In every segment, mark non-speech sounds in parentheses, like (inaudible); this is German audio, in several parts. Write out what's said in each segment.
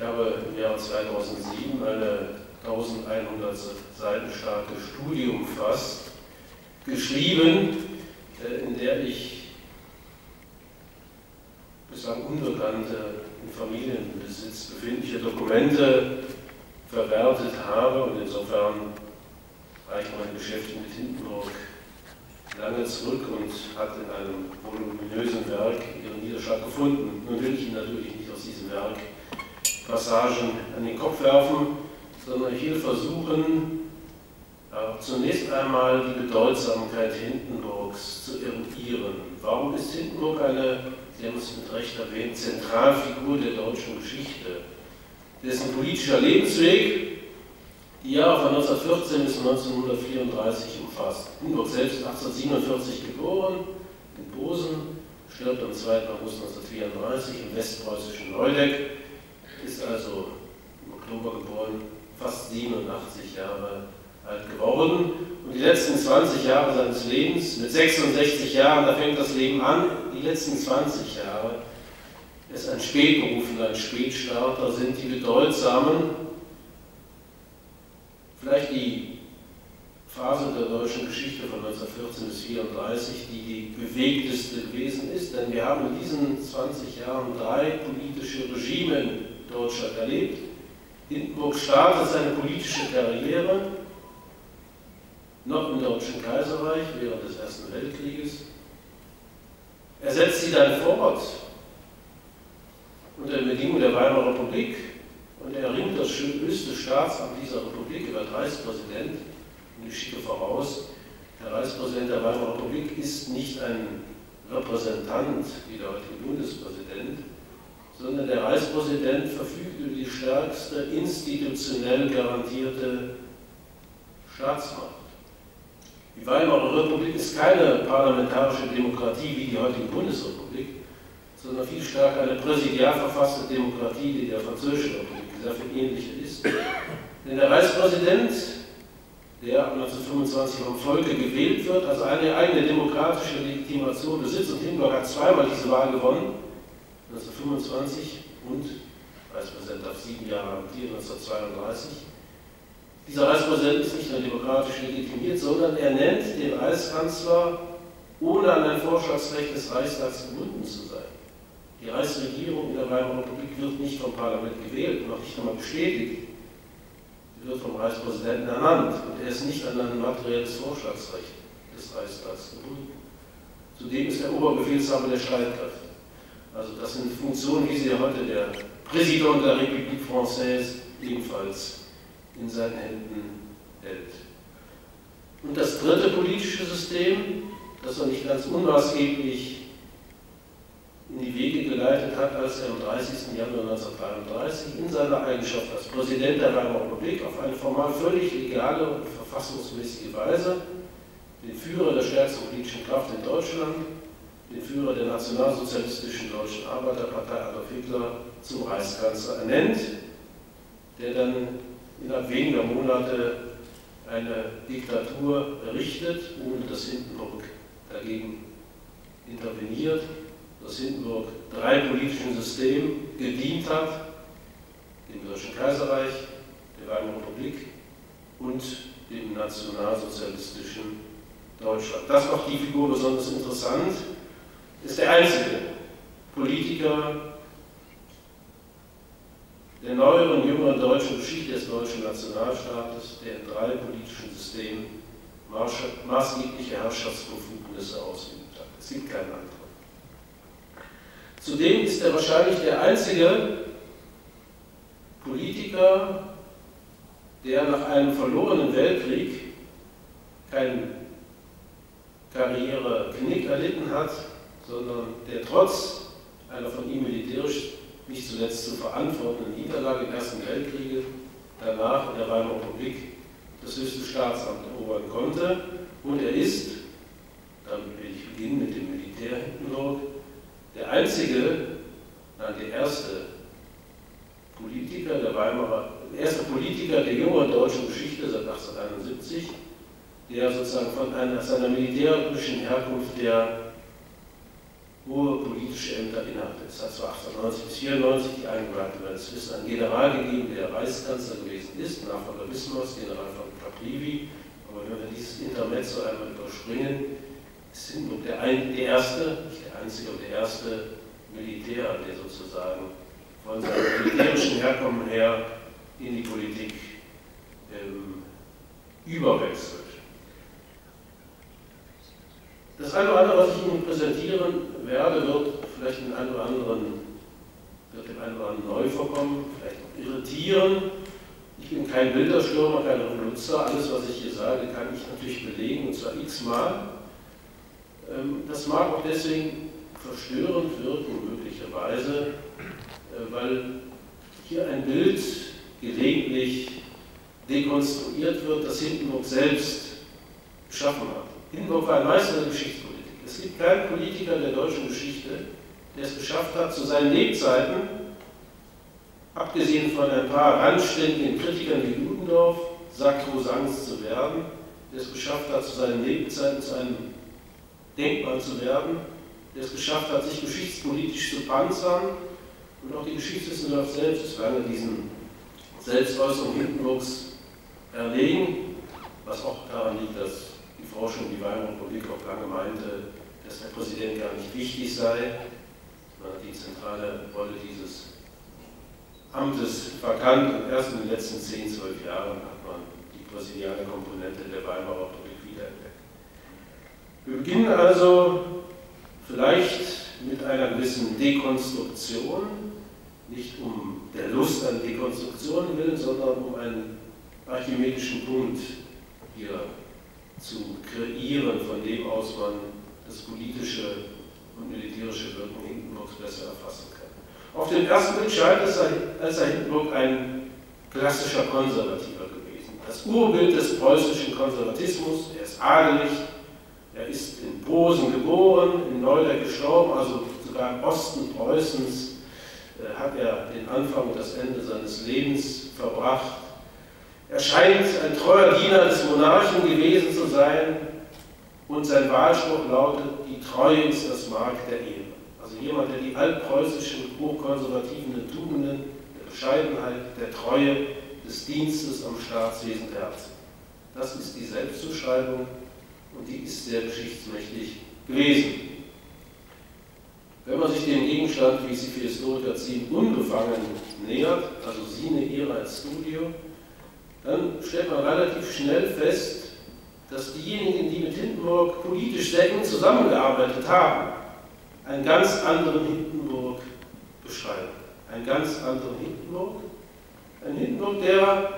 Ich habe im Jahr 2007 eine 1100 Seiten starke Studie umfasst, geschrieben, äh, in der ich bislang unbekannte im Familienbesitz befindliche Dokumente verwertet habe und insofern reicht meine Beschäftigung mit Hindenburg lange zurück und hat in einem voluminösen Werk ihren Niederschlag gefunden. Nun will ich Ihnen natürlich nicht aus diesem Werk Passagen an den Kopf werfen, sondern will versuchen, äh, zunächst einmal die Bedeutsamkeit Hindenburgs zu eruieren. Warum ist Hindenburg eine, Sie haben es mit Recht erwähnt, Zentralfigur der deutschen Geschichte? Dessen politischer Lebensweg die Jahre von 1914 bis 1934 umfasst. Hindenburg selbst 1847 geboren, in Bosen, stirbt am 2. August 1934 im westpreußischen Neudeck, ist also im Oktober geboren, fast 87 Jahre alt geworden. Und die letzten 20 Jahre seines Lebens, mit 66 Jahren, da fängt das Leben an, die letzten 20 Jahre, ist ein Spätberufener, ein Spätstarter, sind die bedeutsamen, vielleicht die Phase der deutschen Geschichte von 1914 bis 1934, die die bewegteste gewesen ist, denn wir haben in diesen 20 Jahren drei politische Regime Deutschland erlebt. Hindenburg startet seine politische Karriere noch im Deutschen Kaiserreich während des Ersten Weltkrieges. Er setzt sie dann fort unter den Bedingungen der Weimarer Republik und er erringt das höchste Staatsamt dieser Republik, er wird Reichspräsident und ich schicke voraus, der Reichspräsident der Weimarer Republik ist nicht ein Repräsentant wie der heutige Bundespräsident, sondern der Reichspräsident verfügt über die stärkste institutionell garantierte Staatsmacht. Die Weimarer Republik ist keine parlamentarische Demokratie wie die heutige Bundesrepublik, sondern viel stärker eine präsidial verfasste Demokratie, die der französischen Republik sehr viel ähnlicher ist. Denn der Reichspräsident, der 1925 vom Volke gewählt wird, also eine eigene demokratische Legitimation besitzt, und Hindenburg hat zweimal diese Wahl gewonnen, 1925 und Reichspräsident darf sieben Jahre amtieren, 1932. Dieser Reichspräsident ist nicht nur demokratisch legitimiert, sondern er nennt den Reichskanzler, ohne an ein Vorschlagsrecht des Reichstags gebunden zu sein. Die Reichsregierung in der Weimarer Republik wird nicht vom Parlament gewählt, noch nicht einmal bestätigt. Sie wird vom Reichspräsidenten ernannt und er ist nicht an ein materielles Vorschlagsrecht des Reichstags gebunden. Zudem ist er Oberbefehlshaber der Streitkräfte. Also das sind Funktionen, wie sie heute der Präsident der République Française ebenfalls in seinen Händen hält. Und das dritte politische System, das er nicht ganz unmaßgeblich in die Wege geleitet hat, als er am 30. Januar 1933 in seiner Eigenschaft als Präsident der Weimarer Republik auf eine formal völlig legale und verfassungsmäßige Weise den Führer der stärksten politischen Kraft in Deutschland, den Führer der nationalsozialistischen Deutschen Arbeiterpartei Adolf Hitler zum Reichskanzler ernennt, der dann innerhalb weniger Monate eine Diktatur errichtet, ohne dass Hindenburg dagegen interveniert dass Hindenburg drei politischen Systemen gedient hat, dem Deutschen Kaiserreich, der Weimarer Republik und dem nationalsozialistischen Deutschland. Das macht die Figur besonders interessant, ist der einzige Politiker der neueren, jüngeren deutschen Geschichte des deutschen Nationalstaates, der in drei politischen Systemen maßgebliche Herrschaftsbefugnisse ausübt hat. Es gibt keinen anderen. Zudem ist er wahrscheinlich der einzige Politiker, der nach einem verlorenen Weltkrieg keinen Karriereknick erlitten hat, sondern der trotz einer von ihm militärisch nicht zuletzt zu verantwortenden Niederlage im Ersten Weltkrieg danach in der Weimarer Republik das höchste Staatsamt erobern konnte. Und er ist, damit will ich beginnen mit dem Militär Hindenburg, der einzige, nein, der erste Politiker der Weimarer, der erste Politiker der jüngeren deutschen Geschichte seit 1871, der sozusagen von einer, seiner militärischen Herkunft der innehatte. Es hat zwar 1890 bis 94 die Eingeweihten es ist ein General gegeben, der Reichskanzler gewesen ist, Nachfolger Bismarcks, General von Caprivi, aber wenn wir dieses Intermezzo einmal überspringen, ist Hindenburg der, ein, der erste, nicht der einzige, aber der erste Militär, der sozusagen von seinem militärischen Herkommen her in die Politik ähm, überwechselt. Das eine oder andere, was ich Ihnen präsentieren werde, wird vielleicht den einen oder anderen, wird dem einen oder anderen neu vorkommen, vielleicht auch irritieren. Ich bin kein Bilderstürmer, kein Revoluzer. Alles, was ich hier sage, kann ich natürlich belegen, und zwar x-mal. Ähm, das mag auch deswegen verstörend wirken, möglicherweise, äh, weil hier ein Bild gelegentlich dekonstruiert wird, das Hindenburg selbst geschaffen hat. Hindenburg war ein Meister der Geschichtspolitik. Es gibt keinen Politiker der deutschen Geschichte, der es geschafft hat, zu seinen Lebzeiten, abgesehen von ein paar randständigen Kritikern wie Ludendorff, Sakrosanz zu werden, der es geschafft hat, zu seinen Lebzeiten zu einem Denkmal zu werden, der es geschafft hat, sich geschichtspolitisch zu panzern und auch die Geschichtswissenschaft selbst ist lange diesen Selbstäußerungen Hindenburgs erlegen, was auch daran liegt, dass Forschung, die Weimarer Republik auch lange meinte, dass der Präsident gar nicht wichtig sei. Hat die zentrale Rolle dieses Amtes verkannt und erst in den letzten 10, 12 Jahren hat man die präsidiale Komponente der Weimarer Republik wiederentdeckt. Wir beginnen also vielleicht mit einer gewissen Dekonstruktion, nicht um der Lust an Dekonstruktion willen, sondern um einen archimedischen Punkt hier zu kreieren, von dem aus man das politische und militärische Wirken Hindenburgs besser erfassen kann. Auf den ersten Blick scheint es, als sei Hindenburg ein klassischer Konservativer gewesen. Das Urbild des preußischen Konservatismus, er ist adelig, er ist in Posen geboren, in Neudeck gestorben, also sogar im Osten Preußens äh, hat er den Anfang und das Ende seines Lebens verbracht er scheint ein treuer Diener des Monarchen gewesen zu sein und sein Wahlspruch lautet, die Treue ist das Mark der Ehre. Also jemand, der die altpreußischen, hochkonservativen Tugenden der Bescheidenheit, der Treue, des Dienstes am Staatswesen herzt. Das ist die Selbstzuschreibung und die ist sehr geschichtsmächtig gewesen. Wenn man sich dem Gegenstand, wie sie für Historiker ziehen, unbefangen nähert, also sie eine Ehre als Studio, dann stellt man relativ schnell fest, dass diejenigen, die mit Hindenburg politisch sehr eng zusammengearbeitet haben, einen ganz anderen Hindenburg beschreiben. Einen ganz anderen Hindenburg. Ein Hindenburg, der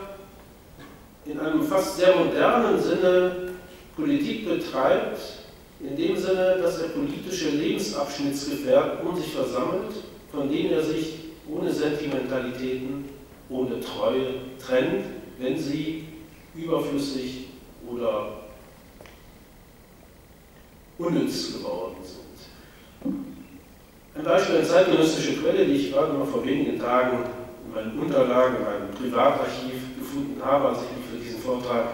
in einem fast sehr modernen Sinne Politik betreibt, in dem Sinne, dass er politische Lebensabschnittsgefährten um sich versammelt, von denen er sich ohne Sentimentalitäten, ohne Treue trennt wenn sie überflüssig oder unnütz geworden sind. Ein Beispiel, eine zeitgenössische Quelle, die ich gerade noch vor wenigen Tagen in meinen Unterlagen, in meinem Privatarchiv gefunden habe, als ich mich für diesen Vortrag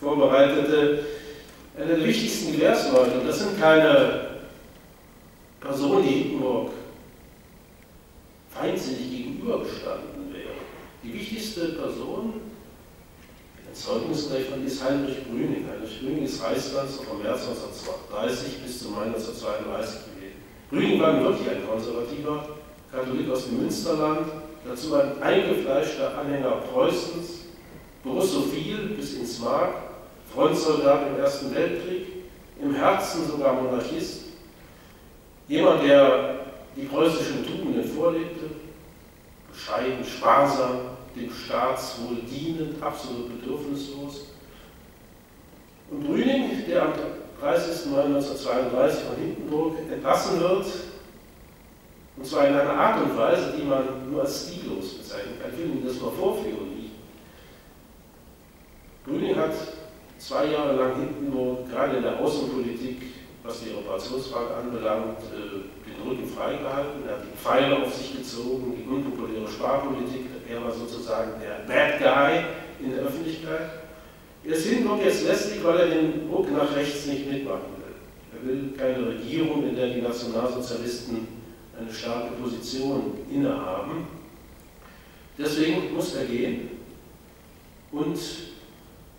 vorbereitete. Eine der wichtigsten Gewährsleute, das sind keine Personen, die Hindenburg feindsinnig gegenübergestanden wären. Die wichtigste Person Zeugnis davon ist Heinrich Brüning. Heinrich Brüning ist Reichskanzler vom März 1930 bis zum Mai 1932 gewesen. Brüning war wirklich ein konservativer Katholik aus dem Münsterland, dazu ein eingefleischter Anhänger Preußens, Russophil bis ins Mark, Frontsoldat im Ersten Weltkrieg, im Herzen sogar Monarchist, jemand, der die preußischen Tugenden vorlebte, bescheiden, sparsam, dem Staatswohl dienend, absolut bedürfnislos. Und Brüning, der am 30. Mai 1932 von Hindenburg entlassen wird, und zwar in einer Art und Weise, die man nur als stillos bezeichnen kann. Ich will Ihnen das mal vorführen. Brüning hat zwei Jahre lang Hindenburg, gerade in der Außenpolitik, was die Operationsfrage anbelangt, äh, den Rücken freigehalten. Er hat die Pfeile auf sich gezogen, die unpopuläre Sparpolitik er war sozusagen der Bad Guy in der Öffentlichkeit. Er ist Hindenburg jetzt lästig, weil er den Ruck nach rechts nicht mitmachen will. Er will keine Regierung, in der die Nationalsozialisten eine starke Position innehaben. Deswegen muss er gehen und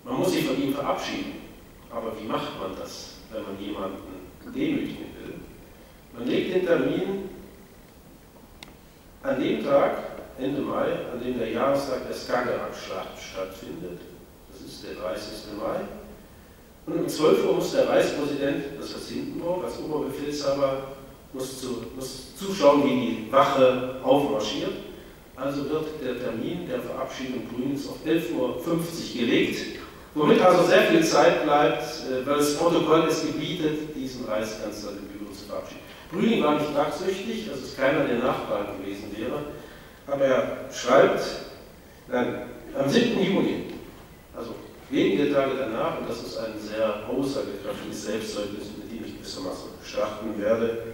man muss sich von ihm verabschieden. Aber wie macht man das, wenn man jemanden demütigen will? Man legt den Termin an dem Tag, Ende Mai, an dem der Jahrestag der Skagerrak-Schlacht stattfindet. Das ist der 30. Mai. Und um 12 Uhr muss der Reichspräsident, das heißt Hindenburg, als Oberbefehlshaber, muss, zu, muss zuschauen, wie die Wache aufmarschiert. Also wird der Termin der Verabschiedung Grünes auf 11.50 Uhr gelegt, womit also sehr viel Zeit bleibt, äh, weil das Protokoll es gebietet, diesen Reichskanzler gebührend zu verabschieden. Brüning war nicht nachsüchtig, das ist keiner der Nachbarn gewesen wäre, aber er schreibt, nein, am 7. Juni, also wenige Tage danach, und das ist ein sehr aussagekräftiges Selbstzeugnis, mit dem ich gewissermaßen starten werde,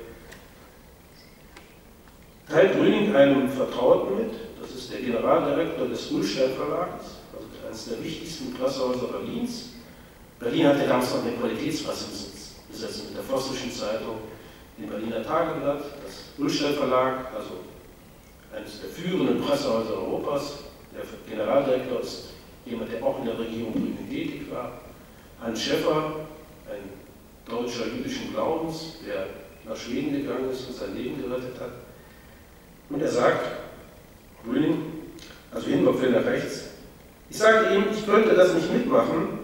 teilt Brüning einem Vertrauten mit, das ist der Generaldirektor des Ulstein Verlags, also eines der wichtigsten Pressehäuser Berlins. Berlin hatte damals noch eine Qualitätspresse besetzt mit der Forstischen Zeitung, dem Berliner Tageblatt, das Ulstein Verlag, also eines der führenden Pressehäuser Europas. Der Generaldirektor ist jemand, der auch in der Regierung Brüning tätig war. Hans Schäffer, ein deutscher jüdischen Glaubens, der nach Schweden gegangen ist und sein Leben gerettet hat. Und er sagt, Grüning, also will nach rechts, ich sagte ihm, ich könnte das nicht mitmachen,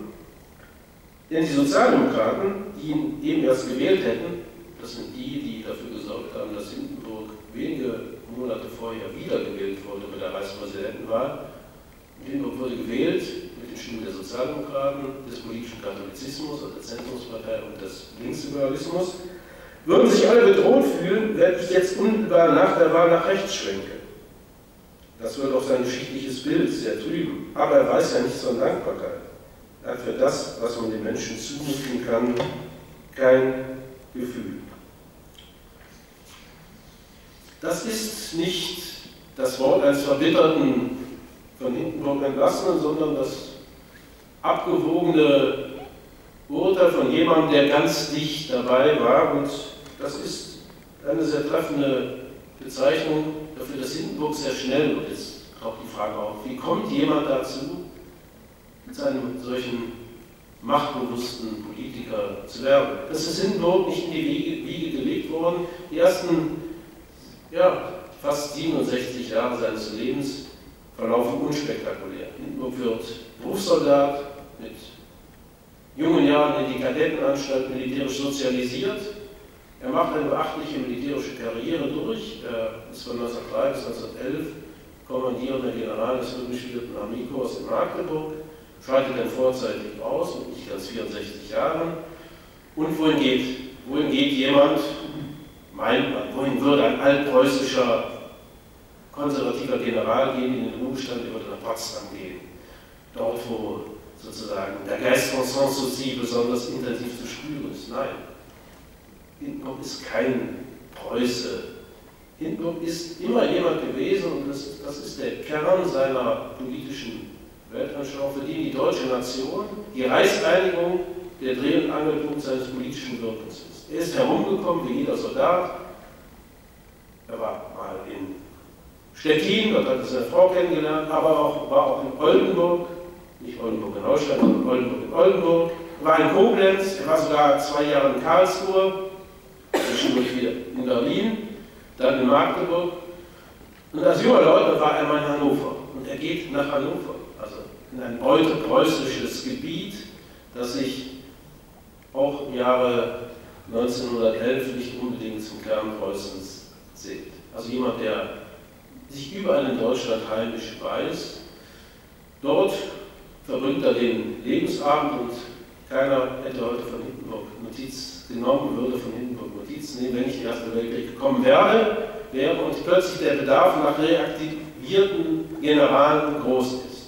denn die Sozialdemokraten, die ihn eben erst gewählt hätten, das sind die, die dafür gesorgt haben, dass Hindenburg wenige Monate vorher wiedergewählt wurde bei der Reichspräsidentenwahl. Hindenburg wurde gewählt mit den Stimmen der Sozialdemokraten, des politischen Katholizismus, also der Zentrumspartei und des Linksliberalismus würden sich alle bedroht fühlen, wenn ich jetzt unmittelbar nach der Wahl nach rechts schwenke. Das wird auch sein geschichtliches Bild sehr trüben. Aber er weiß ja nichts von Dankbarkeit. Er hat für das, was man den Menschen zumuten kann, kein Gefühl. Das ist nicht das Wort eines verbitterten, von Hindenburg entlassenen, sondern das abgewogene Urteil von jemandem, der ganz dicht dabei war und das ist eine sehr treffende Bezeichnung dafür, dass Hindenburg sehr schnell. Jetzt taucht die Frage auf, wie kommt jemand dazu, mit einem solchen machtbewussten Politiker zu werden? Das ist Hindenburg nicht in die Wiege, Wiege gelegt worden. Die ersten ja, fast 67 Jahre seines Lebens verlaufen unspektakulär. Hindenburg wird Berufssoldat, mit jungen Jahren in die Kadettenanstalt militärisch sozialisiert, er macht eine beachtliche militärische Karriere durch. Er ist von 1903 bis 1911 kommandierender General des römisch vierten Armeekorps in Magdeburg, schreitet dann vorzeitig aus mit nicht ganz 64 Jahren. Und wohin geht, wohin geht jemand, meint man, wohin würde ein altpreußischer konservativer General gehen in den Ruhestand, er würde nach Potsdam gehen. Dort, wo sozusagen der Geist von Sanssouci besonders intensiv zu spüren ist. Nein, Hindenburg ist kein Preuße. Hindenburg ist immer jemand gewesen, und das, das ist der Kern seiner politischen Weltanschauung, für die die deutsche Nation, die Reichseinigung, der Dreh- und Angelpunkt seines politischen Wirkens ist. Er ist herumgekommen wie jeder Soldat. Er war mal in Stettin, dort hat er seine Frau kennengelernt, aber auch, war auch in Oldenburg, nicht Oldenburg in Neustadt, sondern Oldenburg in Oldenburg, war in Koblenz, er war sogar zwei Jahre in Karlsruhe, zwischendurch wieder in Berlin, dann in Magdeburg. Und als junger Leutnant war er mal in Hannover. Und er geht nach Hannover, also in ein preußisches Gebiet, das sich auch im Jahre 1911 nicht unbedingt zum Kern Preußens zählt. Also jemand, der sich überall in Deutschland heimisch weiß. Dort verbringt er den Lebensabend und keiner hätte heute von Hindenburg Notiz genommen, würde von Hindenburg Notiz nehmen, wenn nicht der Erste Weltkrieg gekommen wäre, wäre und plötzlich der Bedarf nach reaktivierten Generalen groß ist.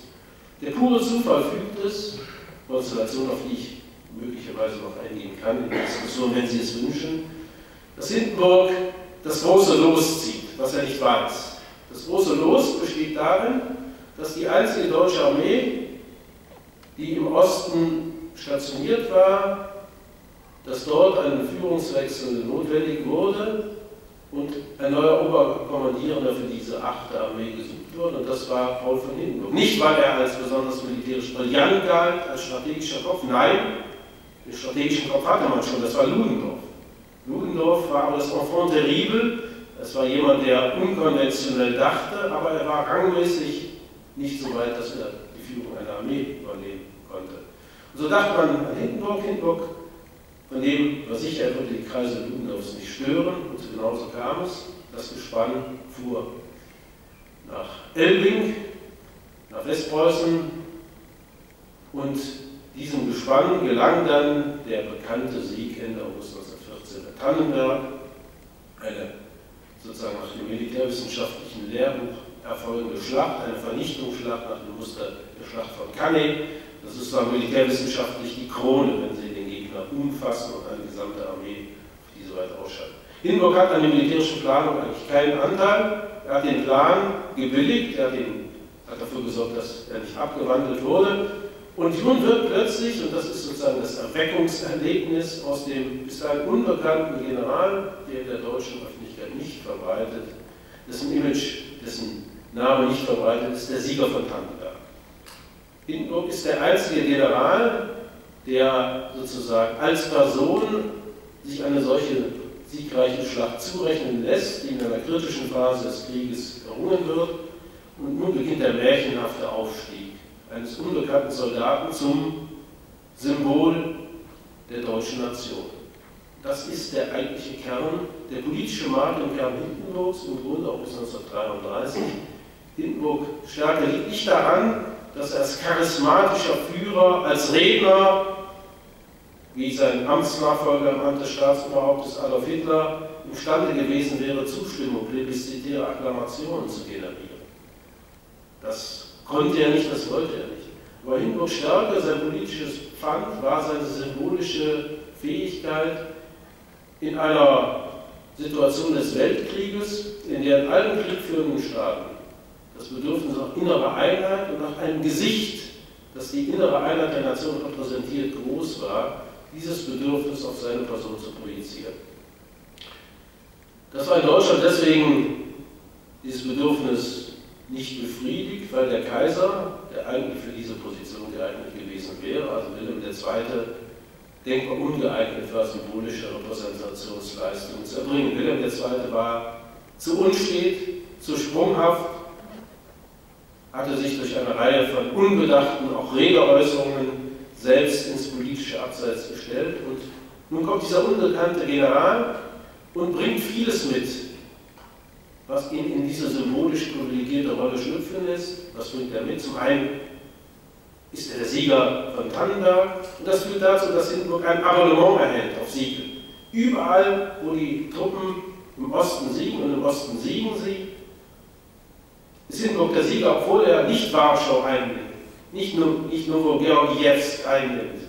Der pure Zufall fügt es, Konstellation, auf die ich möglicherweise noch eingehen kann in der Diskussion, wenn Sie es wünschen, dass Hindenburg das große Los zieht, was er nicht weiß. Das große Los besteht darin, dass die einzige deutsche Armee, die im Osten stationiert war, dass dort ein Führungswechsel notwendig wurde und ein neuer Oberkommandierender für diese 8. Armee gesucht wurde, und das war Paul von Hindenburg. Nicht, weil er als besonders militärisch brillant galt, als strategischer Kopf, nein, den strategischen Kopf hatte man schon, das war Ludendorff. Ludendorff war aber das Enfant terrible, es war jemand, der unkonventionell dachte, aber er war rangmäßig nicht so weit, dass er die Führung einer Armee übernehmen konnte. Und so dachte man an Hindenburg, Hindenburg, von dem, was sicher würde die Kreise Ludendorffs nicht stören, und genauso kam es. Das Gespann fuhr nach Elbing, nach Westpreußen und diesem Gespann gelang dann der bekannte Sieg Ende August 1914 bei Tannenberg, eine sozusagen nach dem militärwissenschaftlichen Lehrbuch erfolgende Schlacht, eine Vernichtungsschlacht nach dem Muster der Schlacht von Cannae. Das ist sozusagen militärwissenschaftlich die Krone, wenn Sie Gegner umfassen und eine gesamte Armee auf diese Weise ausschalten. Hindenburg hat an der militärischen Planung eigentlich keinen Anteil. Er hat den Plan gebilligt, er hat, den, hat dafür gesorgt, dass er nicht abgewandelt wurde. Und nun wird plötzlich, und das ist sozusagen das Erweckungserlebnis aus dem bis dahin unbekannten General, der in der deutschen Öffentlichkeit nicht verbreitet, dessen Image, dessen Name nicht verbreitet ist, der Sieger von Tannenberg. Hindenburg ist der einzige General, der sozusagen als Person sich eine solche siegreiche Schlacht zurechnen lässt, die in einer kritischen Phase des Krieges errungen wird. Und nun beginnt der märchenhafte Aufstieg eines unbekannten Soldaten zum Symbol der deutschen Nation. Das ist der eigentliche Kern, der politische Markt im Kern Hindenburgs, im Grunde auch bis 1933. Hindenburg Stärke liegt nicht daran, dass er als charismatischer Führer, als Redner, wie sein Amtsnachfolger im Amt des Staatsoberhauptes Adolf Hitler imstande gewesen wäre, Zustimmung, plebiszitäre Akklamationen zu generieren. Das konnte er nicht, das wollte er nicht. Aber Hindenburgs Stärke, sein politisches Pfand, war seine symbolische Fähigkeit, in einer Situation des Weltkrieges, in der in allen kriegführenden Staaten das Bedürfnis nach innerer Einheit und nach einem Gesicht, das die innere Einheit der Nation repräsentiert, groß war, dieses Bedürfnis auf seine Person zu projizieren. Das war in Deutschland deswegen dieses Bedürfnis nicht befriedigt, weil der Kaiser, der eigentlich für diese Position geeignet gewesen wäre, also Wilhelm II., denkbar ungeeignet war, symbolische Repräsentationsleistungen zu erbringen. Wilhelm II. war zu unstet, zu sprunghaft, hatte sich durch eine Reihe von unbedachten, auch Redeäußerungen selbst ins politische Abseits gestellt. Und nun kommt dieser unbekannte General und bringt vieles mit, was ihn in diese symbolisch privilegierte Rolle schlüpfen lässt. Was bringt er mit? Zum einen ist er der Sieger von Tannenberg und das führt dazu, dass Hindenburg ein Abonnement erhält auf Siege. Überall, wo die Truppen im Osten siegen und im Osten siegen sie, Hindenburg der Sieger, obwohl er nicht Warschau einnimmt, nicht nur, nicht nur Georgievsk einnimmt.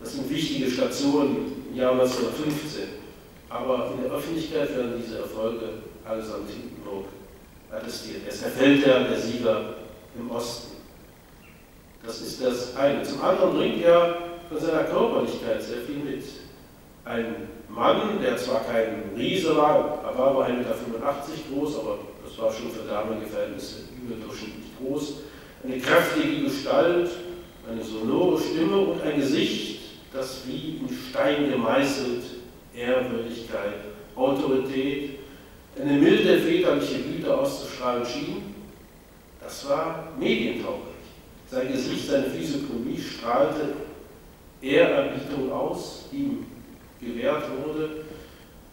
Das sind wichtige Stationen im Jahr 1915. Aber in der Öffentlichkeit werden diese Erfolge allesamt Hindenburg attestiert. Er ist der der Sieger im Osten. Das ist das eine. Zum anderen bringt er von seiner Körperlichkeit sehr viel mit. Ein Mann, der zwar kein Riese war, er war aber 1,85 Meter groß, aber das war schon für damalige Verhältnisse überdurchschnittlich groß, eine kräftige Gestalt, eine sonore Stimme und ein Gesicht, das wie in Stein gemeißelt Ehrwürdigkeit, Autorität, eine milde väterliche Güte auszustrahlen schien, das war medientauglich. Sein Gesicht, seine Physiognomie strahlte Ehrerbietung aus, die ihm gewährt wurde.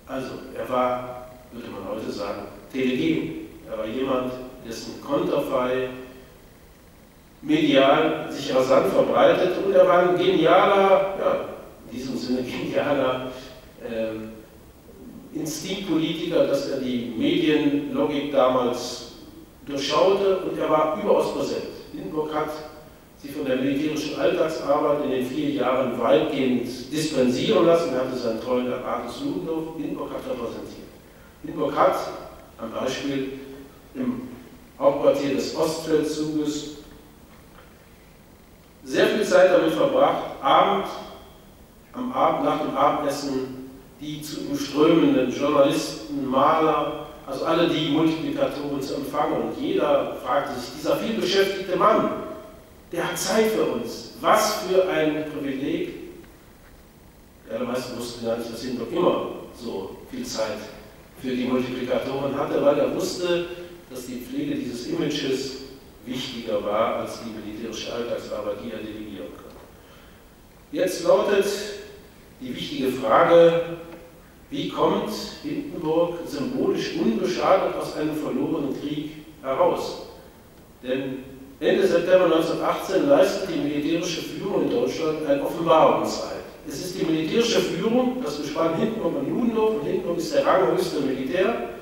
Also er war, würde man heute sagen, telegen. Er war jemand, dessen Konterfei medial sich rasant verbreitet und er war ein genialer, ja, in diesem Sinne (laughs) genialer äh, Instinktpolitiker, dass er die Medienlogik damals durchschaute und er war überaus präsent. Hindenburg hat sich von der militärischen Alltagsarbeit in den vier Jahren weitgehend dispensieren lassen. Er hatte seinen treuen Apparat Ludendorff. Hindenburg hat repräsentiert. Hindenburg hat am Beispiel im Hauptquartier des Ostfeldzuges sehr viel Zeit damit verbracht, Abend, am Abend, nach dem Abendessen die zu ihm strömenden Journalisten, Maler, also alle die Multiplikatoren zu empfangen. Und jeder fragte sich, dieser vielbeschäftigte Mann, der hat Zeit für uns. Was für ein Privileg. Die allermeisten wussten gar nicht, dass Hindenburg immer so viel Zeit für die Multiplikatoren hatte, weil er wusste, dass die Pflege dieses Images wichtiger war als die militärische Alltagsarbeit, die er delegieren konnte. Jetzt lautet die wichtige Frage, wie kommt Hindenburg symbolisch unbeschadet aus einem verlorenen Krieg heraus? Denn Ende September 1918 leistet die militärische Führung in Deutschland ein Offenbarungseid. Es ist die militärische Führung, das Gespann Hindenburg und Ludendorff, und Hindenburg ist der ranghöchste Militär,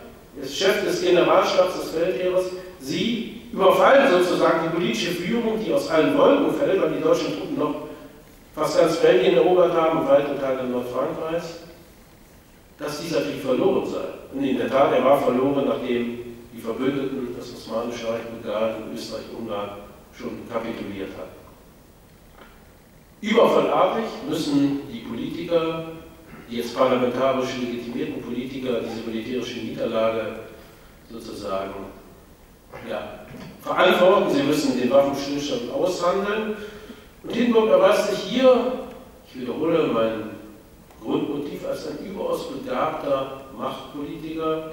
ist Chef des Generalstabs des Feldheeres. Sie überfallen sozusagen die politische Führung, die aus allen Wolken fällt, weil die deutschen Truppen noch fast ganz Belgien erobert haben und weite Teile Nordfrankreichs, dass dieser Krieg verloren sei. Und in der Tat, er war verloren, nachdem die Verbündeten, das Osmanische Reich, Bulgarien, Österreich, Ungarn schon kapituliert hatten. Überfallartig müssen die Politiker, die jetzt parlamentarisch legitimierten Politiker, diese militärische Niederlage sozusagen ja, verantworten. Sie müssen den Waffenstillstand aushandeln. Und Hindenburg erweist sich hier, ich wiederhole mein Grundmotiv, als ein überaus begabter Machtpolitiker,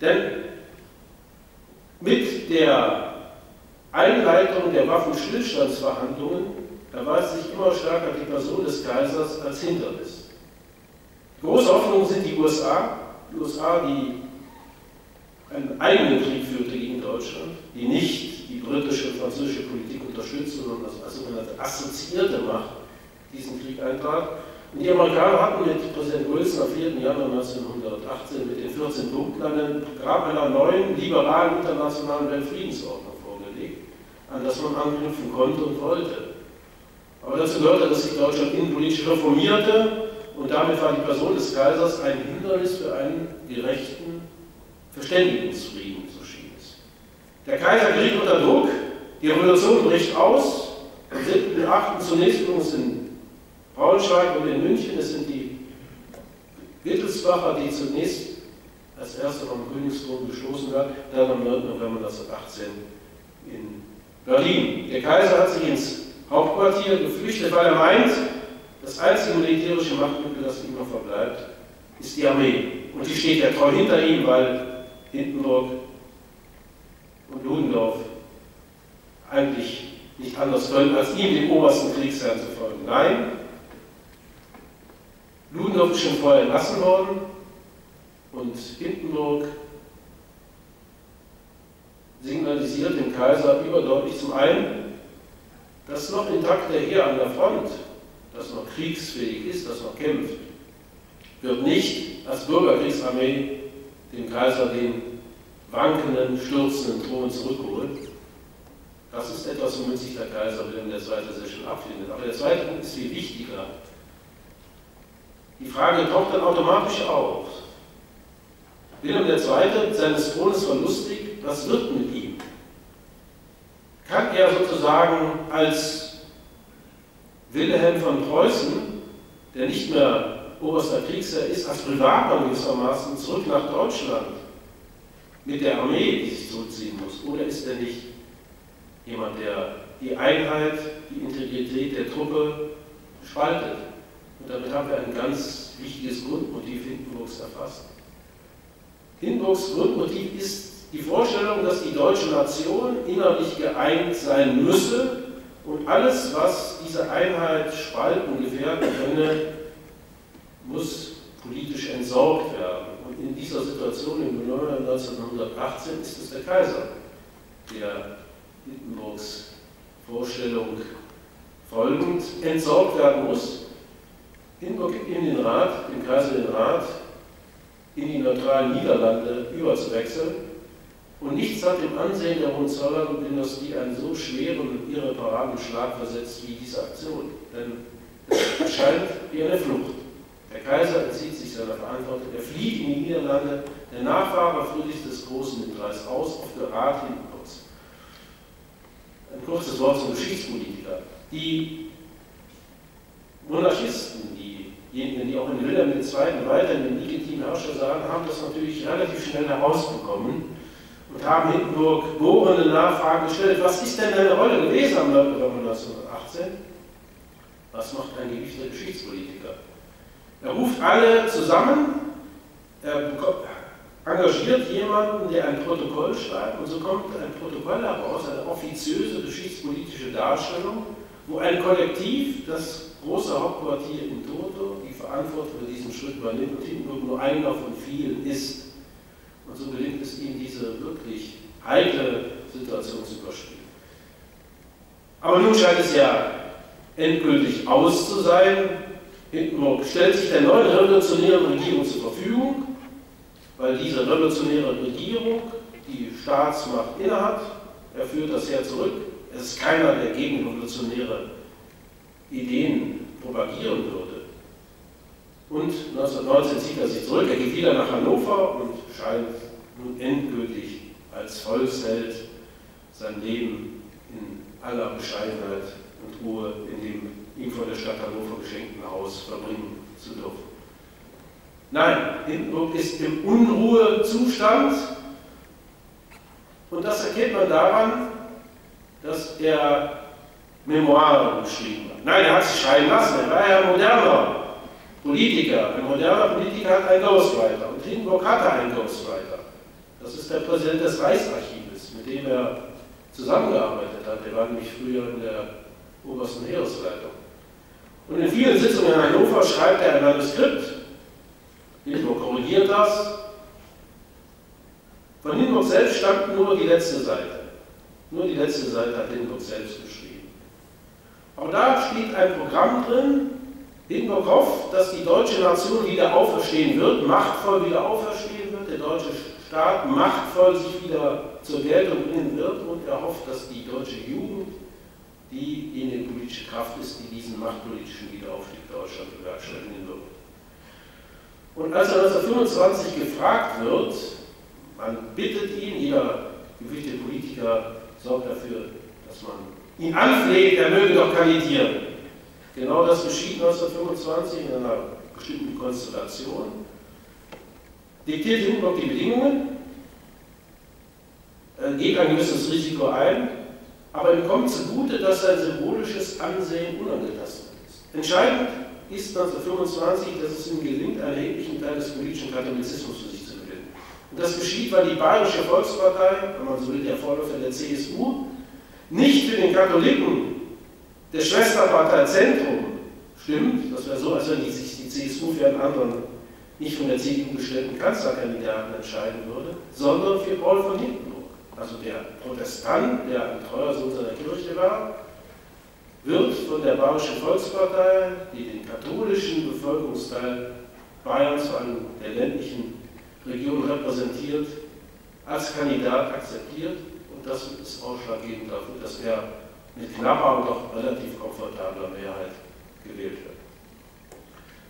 denn mit der Einleitung der Waffenstillstandsverhandlungen erweist sich immer stärker die Person des Kaisers als Hindernis. Große Hoffnung sind die USA, die USA, die einen eigenen Krieg führte gegen Deutschland, die nicht die britische und französische Politik unterstützte, sondern als sogenannte assoziierte Macht diesen Krieg eintrat. Und die Amerikaner hatten mit Präsident Wilson am 4. Januar 1918 mit den 14 Punkten einen Grab einer neuen, liberalen internationalen Weltfriedensordnung vorgelegt, an das man anknüpfen konnte und wollte. Aber dazu gehörte, dass sich Deutschland innenpolitisch reformierte und damit war die Person des Kaisers ein Hindernis für einen gerechten Verständigungsfrieden, so schien es. Der Kaiser geriet unter Druck, die Revolution bricht aus. Am 7.8. zunächst übrigens in Braunschweig und in München. Es sind die Wittelsbacher, die zunächst als erste vom Königsthron gestoßen werden, dann am 9. November 1918 in Berlin. Der Kaiser hat sich ins Hauptquartier geflüchtet, weil er meint, das einzige militärische Machtmittel, das ihm noch verbleibt, ist die Armee. Und die steht ja treu hinter ihm, weil Hindenburg und Ludendorff eigentlich nicht anders können, als ihm, dem obersten Kriegsherrn, zu folgen. Nein, Ludendorff ist schon vorher entlassen worden und Hindenburg signalisiert dem Kaiser überdeutlich zum einen, das noch intakte Heer an der Front, das noch kriegsfähig ist, das noch kämpft, wird nicht als Bürgerkriegsarmee dem Kaiser den wankenden, stürzenden Thron zurückholen. Das ist etwas, womit sich der Kaiser Wilhelm II. sehr schön abfindet. Aber der zweite Punkt ist viel wichtiger. Die Frage taucht dann automatisch auf. Wilhelm II. seines Thrones verlustig, was wird mit ihm? kann er sozusagen als Wilhelm von Preußen, der nicht mehr oberster Kriegsherr ist, als Privatmann gewissermaßen zurück nach Deutschland mit der Armee, die sich zurückziehen muss? Oder ist er nicht jemand, der die Einheit, die Integrität der Truppe spaltet? Und damit haben wir ein ganz wichtiges Grundmotiv Hindenburgs erfasst. Hindenburgs Grundmotiv ist die Vorstellung, dass die deutsche Nation innerlich geeint sein müsse und alles, was diese Einheit spalten, gefährden könne, muss politisch entsorgt werden. Und in dieser Situation im November 1918 ist es der Kaiser, der Hindenburgs Vorstellung folgend entsorgt werden muss. Hindenburg ihm den Rat, dem Kaiser den Rat, in die neutralen Niederlande überzuwechseln und nichts hat dem Ansehen der Hohenzollern-Dynastie einen so schweren und irreparablen Schlag versetzt wie diese Aktion. Denn es erscheint wie eine Flucht. Der Kaiser entzieht sich seiner Verantwortung, er flieht in die Niederlande, der Nachfahre Friedrichs des Großen nimmt Reis aus, auf Gerat Hindenburgs. Ein kurzes Wort zum Geschichtspolitiker. Die Monarchisten, die diejenigen, die auch in Wilhelm II. weiterhin den legitimen Herrscher sagen, haben das natürlich relativ schnell herausbekommen und haben Hindenburg bohrende Nachfragen gestellt, was ist denn deine Rolle gewesen am 9. November 1918? Was macht ein gewiefter Geschichtspolitiker? Er ruft alle zusammen, er engagiert jemanden, der ein Protokoll schreibt und so kommt ein Protokoll heraus, eine offiziöse geschichtspolitische Darstellung, wo ein Kollektiv, das große Hauptquartier in Toto, die Verantwortung für diesen Schritt übernimmt und Hindenburg nur einer von vielen ist. Und so gelingt es ihm, diese wirklich heikle Situation zu überspielen. Aber nun scheint es ja endgültig aus zu sein. Hindenburg stellt sich der neuen revolutionären Regierung zur Verfügung, weil diese revolutionäre Regierung die Staatsmacht innehat. Er führt das Heer zurück. Es ist keiner, der gegen revolutionäre Ideen propagieren würde. Und 1919 zieht er sich zurück, er geht wieder nach Hannover und scheint nun endgültig als Volksheld sein Leben in aller Bescheidenheit und Ruhe in dem ihm von der Stadt Hannover geschenkten Haus verbringen zu dürfen. Nein, Hindenburg ist im Unruhezustand und das erkennt man daran, dass er Memoiren geschrieben hat. Nein, er hat sich schreiben lassen, er war ja moderner Politiker. Ein moderner Politiker hat einen Ghostwriter und Hindenburg hatte einen Ghostwriter. Das ist der Präsident des Reichsarchives, mit dem er zusammengearbeitet hat. Der war nämlich früher in der obersten Heeresleitung. Und in vielen Sitzungen in Hannover schreibt er ein Manuskript. Hindenburg korrigiert das. Von Hindenburg selbst stammt nur die letzte Seite. Nur die letzte Seite hat Hindenburg selbst geschrieben. Aber da steht ein Programm drin, Hindenburg hofft, dass die deutsche Nation wieder auferstehen wird, machtvoll wieder auferstehen wird, der deutsche Staat machtvoll sich wieder zur Geltung bringen wird und er hofft, dass die deutsche Jugend diejenige politische Kraft ist, die diesen machtpolitischen Wiederaufstieg Deutschland bewerkstelligen wird. Und als er 1925 gefragt wird, man bittet ihn, jeder gewichtige Politiker sorgt dafür, dass man ihn anfleht, er möge doch kandidieren. Genau das geschieht 1925 in einer bestimmten Konstellation. Diktiert Hindenburg die Bedingungen, geht ein gewisses Risiko ein, aber ihm kommt zugute, dass sein symbolisches Ansehen unangetastet ist. Entscheidend ist 1925, dass es ihm gelingt, einen erheblichen Teil des politischen Katholizismus für sich zu gewinnen. Und das geschieht, weil die Bayerische Volkspartei, wenn man so will, der Vorläufer der CSU, nicht für den Katholiken der Schwesterpartei Zentrum stimmt, das wäre so, als wenn sich die CSU für einen anderen, nicht von der CDU gestellten Kanzlerkandidaten entscheiden würde, sondern für Paul von Hindenburg. Also der Protestant, der ein treuer Sohn seiner Kirche war, wird von der Bayerischen Volkspartei, die den katholischen Bevölkerungsteil Bayerns, vor allem der ländlichen Region repräsentiert, als Kandidat akzeptiert. Und das ist ausschlaggebend dafür, dass er mit knapper und doch relativ komfortabler Mehrheit gewählt wird.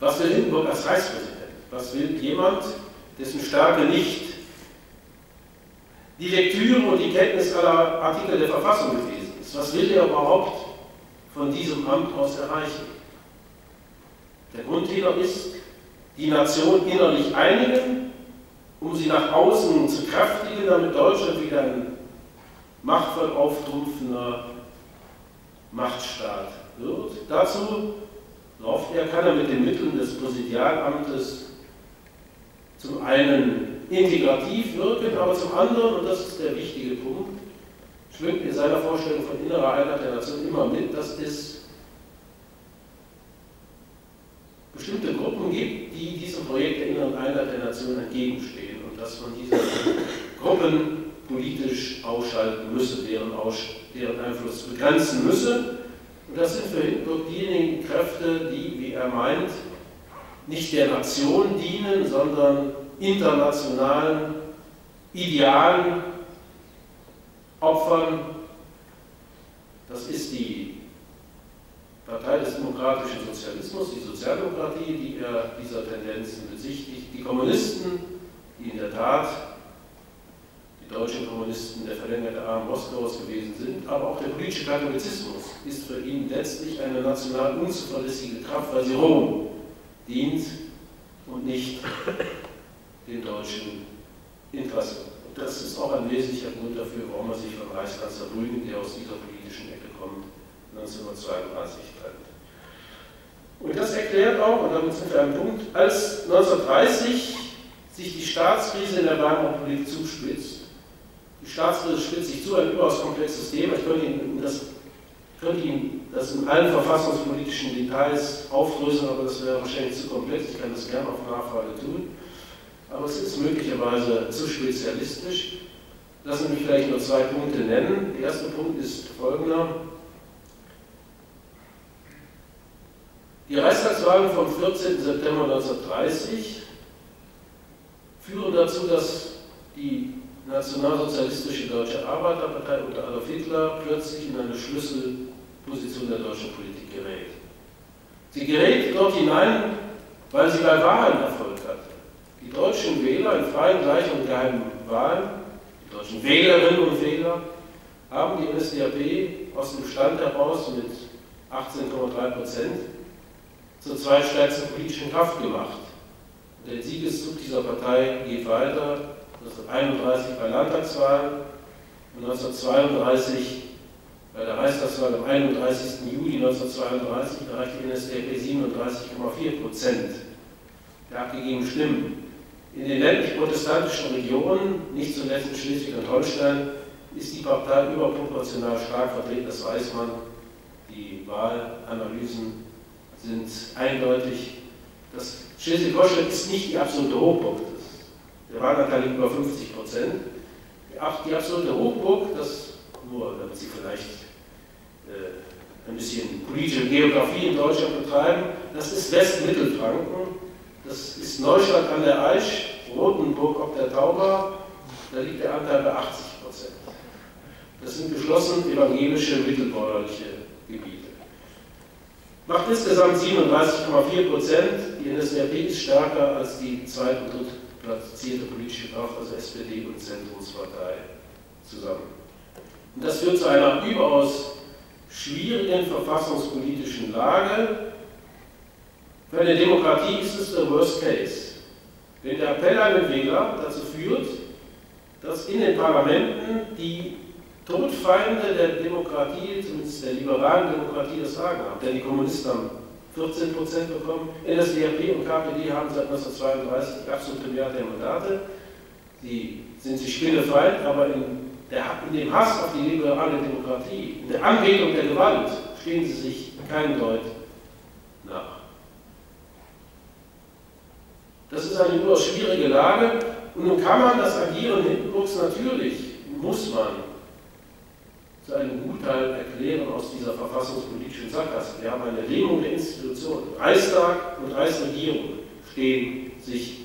Was will Hindenburg als Reichspräsident? Was will jemand, dessen Stärke nicht die Lektüre und die Kenntnis aller Artikel der Verfassung gewesen ist. Was will er überhaupt von diesem Amt aus erreichen? Der Grundthema ist, die Nation innerlich einigen, um sie nach außen zu kräftigen, damit Deutschland wieder ein machtvoll auftrumpfender Machtstaat wird. Dazu hofft er, kann er mit den Mitteln des Präsidialamtes zum einen integrativ wirken, aber zum anderen, und das ist der wichtige Punkt, schwingt in seiner Vorstellung von innerer Einheit der Nation immer mit, dass es bestimmte Gruppen gibt, die diesem Projekt der inneren Einheit der Nation entgegenstehen und dass man diese Gruppen politisch ausschalten müsse, deren, Aus deren Einfluss begrenzen müsse. Und das sind für Hindenburg diejenigen Kräfte, die, wie er meint, nicht der Nation dienen, sondern internationalen Idealen opfern. Das ist die Partei des demokratischen Sozialismus, die Sozialdemokratie, die er dieser Tendenzen besichtigt, die Kommunisten, die in der Tat deutschen Kommunisten der verlängerte Arm Moskaus gewesen sind, aber auch der politische Katholizismus ist für ihn letztlich eine national unzuverlässige Kraft, weil sie Rom dient und nicht den deutschen Interessen. Und das ist auch ein wesentlicher Grund dafür, warum man sich von Reichskanzler Brüning, der aus dieser politischen Ecke kommt, 1932 trennt. Und das erklärt auch, und damit sind wir am Punkt, als 1930 sich die Staatskrise in der Weimarer Republik zuspitzt, die Staatskrise spitzt sich zu, ein überaus komplexes Thema, ich könnte Ihnen das, könnte Ihnen das in allen verfassungspolitischen Details aufdröseln, aber das wäre wahrscheinlich zu komplex, ich kann das gerne auf Nachfrage tun, aber es ist möglicherweise zu spezialistisch. Lassen Sie mich vielleicht nur zwei Punkte nennen. Der erste Punkt ist folgender. Die Reichstagswahlen vom 14. September 1930 führen dazu, dass die nationalsozialistische Deutsche Arbeiterpartei unter Adolf Hitler plötzlich in eine Schlüsselposition der deutschen Politik gerät. Sie gerät dort hinein, weil sie bei Wahlen Erfolg hat. Die deutschen Wähler in freien, gleichen und geheimen Wahlen, die deutschen Wählerinnen und Wähler, haben die NSDAP aus dem Stand heraus mit 18,3 Prozent zur zweitstärksten politischen Kraft gemacht. Der Siegeszug dieser Partei geht weiter, 1931 bei Landtagswahlen und 1932 bei der Reichstagswahl am 31. Juli 1932 erreichte die NSDAP 37,4 Prozent der abgegebenen Stimmen. In den ländlich-protestantischen Regionen, nicht zuletzt in Schleswig und Holstein, ist die Partei überproportional stark vertreten, das weiß man. Die Wahlanalysen sind eindeutig. Das Schleswig-Holstein ist nicht die absolute Hochburg. Der Wahlanteil liegt über 50 Prozent. Die absolute Hochburg, das nur, damit Sie vielleicht äh, ein bisschen politische Geografie in Deutschland betreiben, das ist Westmittelfranken. Das ist Neustadt an der Aisch, Rotenburg ob der Tauber, da liegt der Anteil bei 80 Prozent. Das sind geschlossen evangelische, mittelbäuerliche Gebiete macht insgesamt 37,4 Prozent. Die NSDAP ist stärker als die zweit- und drittplatzierte politische Kraft, also SPD und Zentrumspartei, zusammen. Und das führt zu einer überaus schwierigen verfassungspolitischen Lage. Für eine Demokratie ist es der Worst Case. Wenn der Appell an den Wähler dazu führt, dass in den Parlamenten die Todfeinde der Demokratie, zumindest der liberalen Demokratie, das Sagen haben. Denn die Kommunisten haben 14 Prozent bekommen, NSDAP und KPD haben seit 1932 die absolute Mehrheit der Mandate. Sie sind sich spinnefeind, aber in, der, in dem Hass auf die liberale Demokratie, in der Anbetung der Gewalt, stehen sie sich keinen Deut nach. Das ist eine überaus schwierige Lage und nun kann man das Agieren Hindenburgs natürlich, muss man zu einem Gutteil erklären aus dieser verfassungspolitischen Sackgasse. Wir haben eine Lähmung der Institutionen. Reichstag und Reichsregierung stehen sich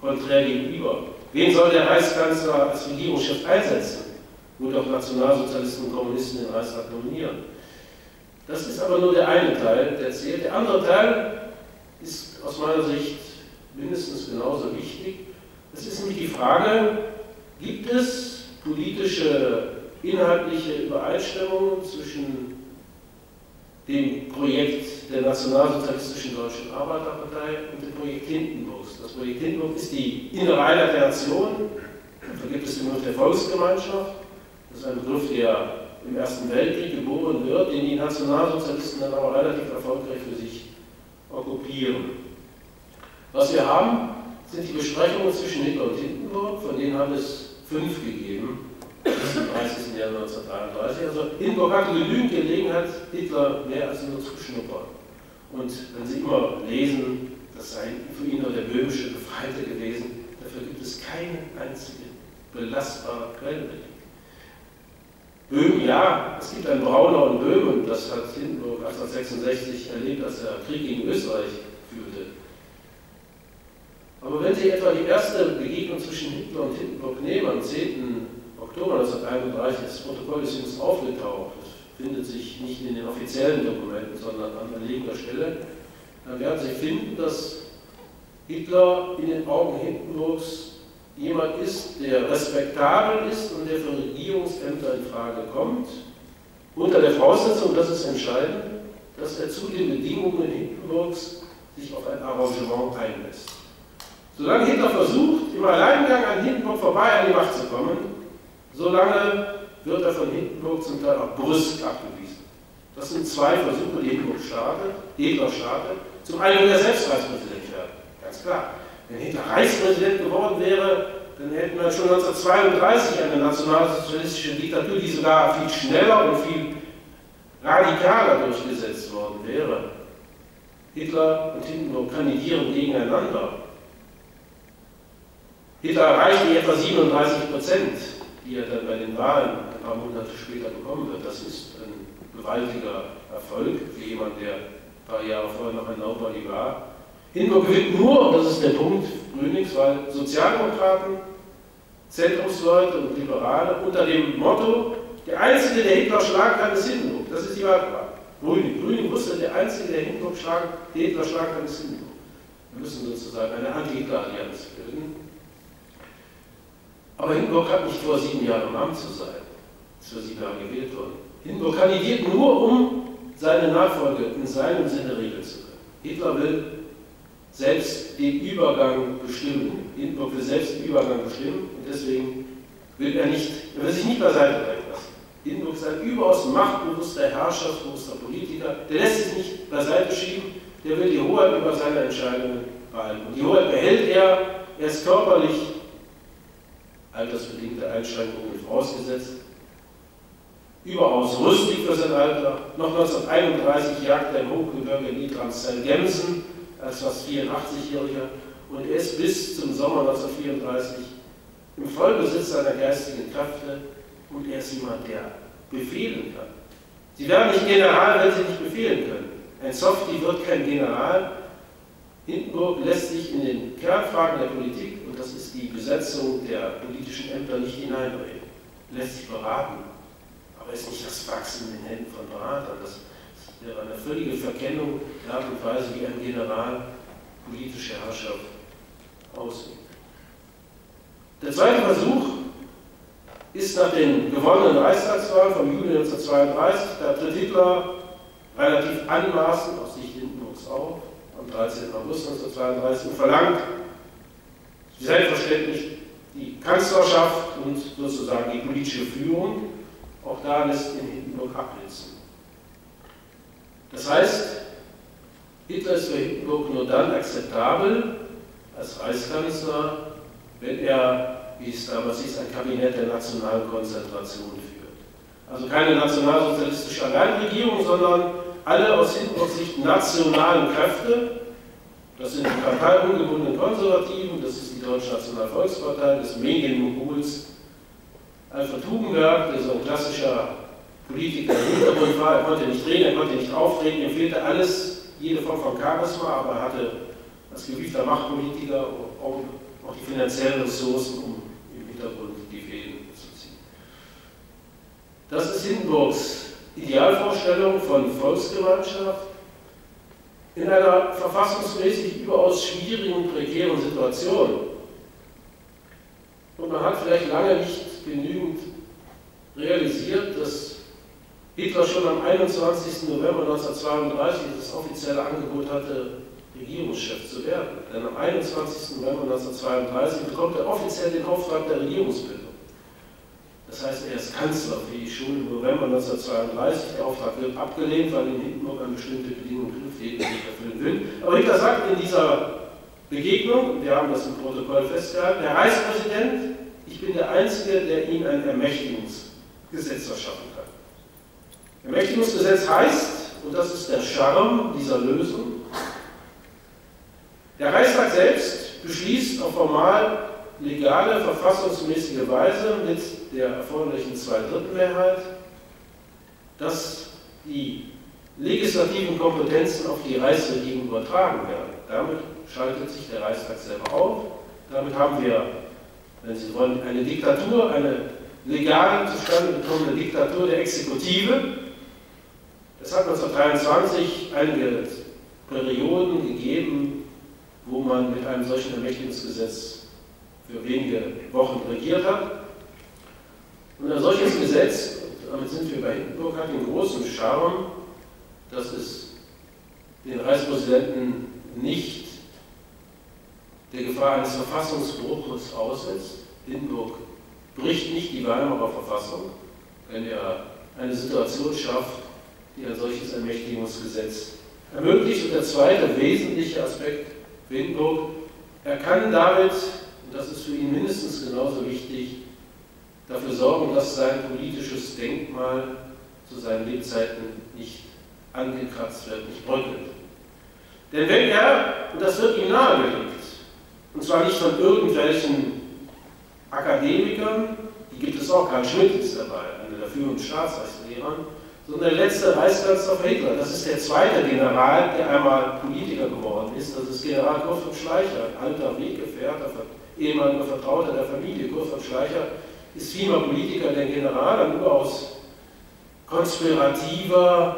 konträr gegenüber. Wen soll der Reichskanzler als Regierungschef einsetzen? Nur doch Nationalsozialisten und Kommunisten den Reichstag nominieren. Das ist aber nur der eine Teil, der zählt. Der andere Teil ist aus meiner Sicht mindestens genauso wichtig. Es ist nämlich die Frage, gibt es politische inhaltliche Übereinstimmung zwischen dem Projekt der Nationalsozialistischen Deutschen Arbeiterpartei und dem Projekt Hindenburgs. Das Projekt Hindenburg ist die innere Einheit der Nation, da gibt es den Begriff der Volksgemeinschaft, das ist ein Begriff, der im Ersten Weltkrieg geboren wird, den die Nationalsozialisten dann aber relativ erfolgreich für sich okkupieren. Was wir haben, sind die Besprechungen zwischen Hitler und Hindenburg, von denen hat es fünf gegeben 30. Jahr 1933. Also Hindenburg hatte genügend Gelegenheit, Hitler mehr als nur zu schnuppern. Und wenn Sie immer lesen, das sei für ihn nur der böhmische Befreite gewesen, dafür gibt es keine einzige belastbare Quelle. Böhmen, ja, es gibt ein Braunau in Böhmen, das hat Hindenburg 1866 erlebt, als er Krieg gegen Österreich führte. Aber wenn Sie etwa die erste Begegnung zwischen Hitler und Hindenburg nehmen, am 10. Oktober 1931, das Protokoll ist jüngst aufgetaucht, findet sich nicht in den offiziellen Dokumenten, sondern an erlegener Stelle, dann werden Sie finden, dass Hitler in den Augen Hindenburgs jemand ist, der respektabel ist und der für Regierungsämter in Frage kommt, unter der Voraussetzung, das ist entscheidend, dass er zu den Bedingungen Hindenburgs sich auf ein Arrangement einlässt. Solange Hitler versucht, im Alleingang an Hindenburg vorbei an die Macht zu kommen, solange wird er von Hindenburg zum Teil auch brüsk abgewiesen. Das sind zwei Versuche, die Hindenburg startet, Hitler startet. Zum einen will er selbst Reichspräsident werden, ganz klar. Wenn Hitler Reichspräsident geworden wäre, dann hätten wir schon 1932 eine nationalsozialistische Diktatur, die sogar viel schneller und viel radikaler durchgesetzt worden wäre. Hitler und Hindenburg kandidieren gegeneinander. Hitler erreichte etwa 37 Prozent, die er dann bei den Wahlen ein paar Monate später bekommen wird. Das ist ein gewaltiger Erfolg für jemanden, der ein paar Jahre vorher noch ein Nobody war. Hindenburg gewinnt nur, und das ist der Punkt Grünings, weil Sozialdemokraten, Zentrumsleute und Liberale unter dem Motto, der Einzige, der Hitler schlagen kann, ist Hindenburg. Das ist die Wahlfrage. Grüne. Grüne wusste, der Einzige, der Hindenburg schlagen, der Hitler schlagen kann, ist Hindenburg. Wir müssen sozusagen eine Anti-Hitler-Allianz bilden. Aber Hindenburg hat nicht vor, sieben Jahren im Amt zu sein. Ist für sieben Jahre gewählt worden. Hindenburg kandidiert nur, um seine Nachfolge in seinem Sinne regeln zu können. Hitler will selbst den Übergang bestimmen. Hindenburg will selbst den Übergang bestimmen und deswegen will er nicht, er will sich nicht beiseite bringen lassen. Hindenburg ist ein überaus machtbewusster, herrschaftsbewusster Politiker, der lässt sich nicht beiseite schieben, der will die Hoheit über seine Entscheidungen behalten. Und die Hoheit behält er, er ist körperlich altersbedingte Einschränkungen vorausgesetzt, überaus rüstig für sein Alter. Noch 1931 jagte er im Hochgebirge Niedramszell Gemsen als fast 84-Jähriger und er ist bis zum Sommer 1934 im Vollbesitz seiner geistigen Kräfte und er ist jemand, der befehlen kann. Sie werden nicht General, wenn sie nicht befehlen können. Ein Softie wird kein General. Hindenburg lässt sich in den Kernfragen der Politik, das ist die Besetzung der politischen Ämter, nicht hineinreden. Lässt sich beraten, aber ist nicht das Wachsen in den Händen von Beratern. Das wäre eine völlige Verkennung der Art und Weise, wie ein General politische Herrschaft ausübt. Der zweite Versuch ist nach den gewonnenen Reichstagswahlen vom Juli 1932, da tritt Hitler relativ anmaßend aus Sicht Hindenburgs auf, am 13. August 1932 und verlangt selbstverständlich die Kanzlerschaft und sozusagen die politische Führung. Auch da lässt ihn Hindenburg abblitzen. Das heißt, Hitler ist für Hindenburg nur dann akzeptabel als Reichskanzler, wenn er, wie es damals hieß, ein Kabinett der nationalen Konzentration führt. Also keine nationalsozialistische Alleinregierung, sondern alle aus Hindenburgs Sicht nationalen Kräfte, das sind die parteiungebundenen Konservativen, das ist die Deutsche Nationalvolkspartei, des Medienmoguls Alfred Hugenberg, der so ein klassischer Politiker im Hintergrund war, er konnte nicht reden, er konnte nicht auftreten, ihm fehlte alles, jede Form von Charisma, aber er hatte als gewiefter Machtpolitiker auch die finanziellen Ressourcen, um im Hintergrund die Fäden zu ziehen. Das ist Hindenburgs Idealvorstellung von Volksgemeinschaft in einer verfassungsmäßig überaus schwierigen prekären Situation. Und man hat vielleicht lange nicht genügend realisiert, dass Hitler schon am 21. November 1932 das offizielle Angebot hatte, Regierungschef zu werden. Denn am 21. November 1932 bekommt er offiziell den Auftrag der Regierungsbildung. Das heißt, er ist kanzlerfähig schon im November 1932. Der Auftrag wird abgelehnt, weil in Hindenburg an bestimmte Bedingungen knüpft, die er nicht erfüllen will. Aber Hitler sagt in dieser Begegnung, wir haben das im Protokoll festgehalten, der Reichspräsident, ich bin der Einzige, der Ihnen ein Ermächtigungsgesetz verschaffen kann. Ermächtigungsgesetz heißt, und das ist der Charme dieser Lösung, der Reichstag selbst beschließt auf formal legale, verfassungsmäßige Weise mit der erforderlichen Zweidrittelmehrheit, dass die legislativen Kompetenzen auf die Reichsregierung übertragen werden. Damit schaltet sich der Reichstag selber auf. Damit haben wir, wenn Sie wollen, eine Diktatur, eine legal zustande gekommene Diktatur der Exekutive. Es hat 1923 einige Perioden gegeben, wo man mit einem solchen Ermächtigungsgesetz für wenige Wochen regiert hat. Und ein solches Gesetz, damit sind wir bei Hindenburg, hat den großen Charme, dass es den Reichspräsidenten nicht der Gefahr eines Verfassungsbruches aussetzt. Hindenburg bricht nicht die Weimarer Verfassung, wenn er eine Situation schafft, die ein solches Ermächtigungsgesetz ermöglicht. Und der zweite wesentliche Aspekt für Hindenburg, er kann damit, und das ist für ihn mindestens genauso wichtig, dafür sorgen, dass sein politisches Denkmal zu seinen Lebzeiten nicht angekratzt wird, nicht bröckelt. Denn wenn er, und das wird ihm nahegelegt, und zwar nicht von irgendwelchen Akademikern, die gibt es auch, Karl Schmidt ist dabei, einer der führenden Staatsrechtslehrern, sondern der letzte Reichskanzler Hitler. Das ist der zweite General, der einmal Politiker geworden ist. Das ist General Kurt Schleicher, alter Weggefährter, ehemaliger Vertrauter der Familie. Kurt Schleicher ist vielmal Politiker, der General, ein überaus konspirativer,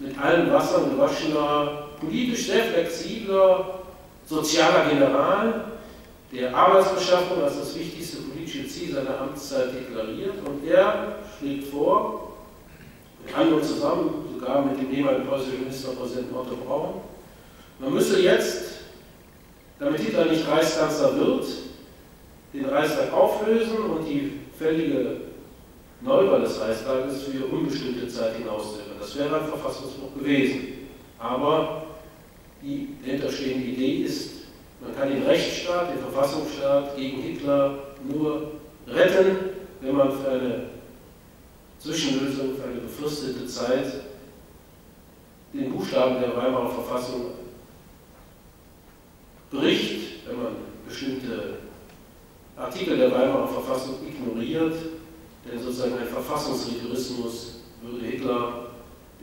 mit allen Wassern gewaschener, politisch sehr flexibler, sozialer General, der Arbeitsbeschaffung als das wichtigste politische Ziel seiner Amtszeit deklariert. Und er schlägt vor, mit anderen zusammen, sogar mit dem ehemaligen preußischen Ministerpräsidenten Otto Braun, man müsse jetzt, damit Hitler nicht Reichskanzler wird, den Reichstag auflösen und die fällige Neuwahl des Reichstages für unbestimmte Zeit hinauszögern. Das wäre ein Verfassungsbruch gewesen. Aber die dahinterstehende Idee ist, man kann den Rechtsstaat, den Verfassungsstaat gegen Hitler nur retten, wenn man für eine Zwischenlösung, für eine befristete Zeit den Buchstaben der Weimarer Verfassung bricht, wenn man bestimmte Artikel der Weimarer Verfassung ignoriert, denn sozusagen ein Verfassungsrigorismus würde Hitler,